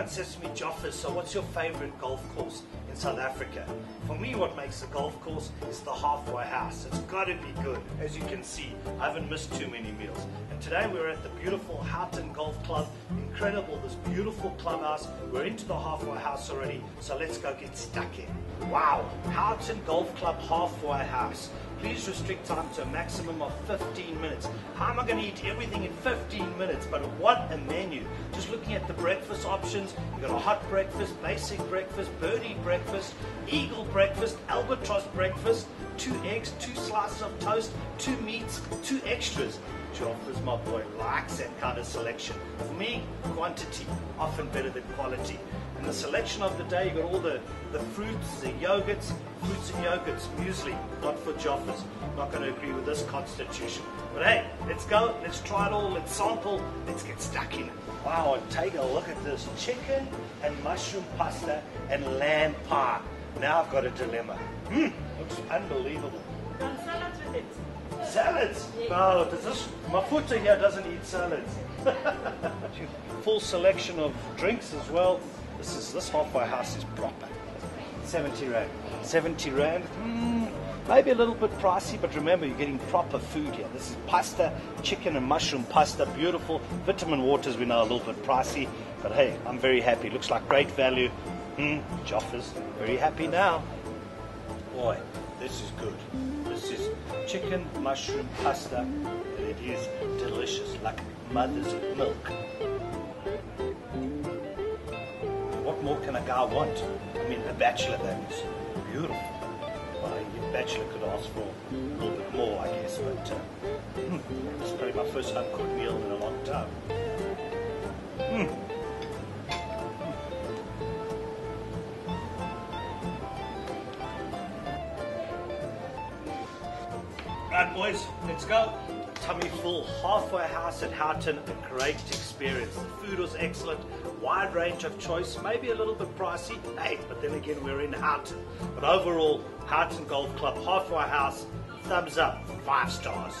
everyone says to me, Joffers, so what's your favorite golf course in South Africa? For me, what makes a golf course is the halfway house. It's got to be good. As you can see, I haven't missed too many meals. And today we're at the beautiful Houghton Golf Club. Incredible, this beautiful clubhouse. We're into the halfway house already, so let's go get stuck in. Wow, Houghton Golf Club halfway house. Please restrict time to a maximum of 15 minutes. How am I going to eat everything in 15 minutes? But what a menu. Just looking at the breakfast options, you've got a hot breakfast, basic breakfast, birdie breakfast, eagle breakfast, albatross breakfast, two eggs, two slices of toast, two meats, two extras. Joffers, my boy, likes that kind of selection. For me, quantity, often better than quality. And the selection of the day, you've got all the, the fruits, the yogurts, fruits and yogurts, muesli, not for Joffers. Not going to agree with this constitution. But hey, let's go, let's try it all, let's sample, let's get stuck in. Wow, and take a look at this chicken and mushroom pasta and lamb pie. Now I've got a dilemma. Mmm, looks unbelievable. And salad with it. Salads? No, this, footer here doesn't eat salads. Full selection of drinks as well. This is this halfway house is proper. 70 rand. 70 rand. Mm, maybe a little bit pricey, but remember you're getting proper food here. This is pasta, chicken and mushroom pasta, beautiful. Vitamin waters we know a little bit pricey, but hey, I'm very happy. Looks like great value. Mm, Joffers, very happy now. Boy, this is good. Chicken mushroom pasta, it is delicious, like mother's milk. What more can a guy want? I mean, a bachelor that is beautiful. Well, a bachelor could ask for a little bit more, I guess, but uh, mm, it's probably my first home cooked meal in a long time. Mm. Right, boys, let's go. Tummy full, halfway house at Houghton, a great experience. The food was excellent, wide range of choice, maybe a little bit pricey, hey, but then again, we're in Houghton. But overall, Houghton Golf Club, halfway house, thumbs up, five stars.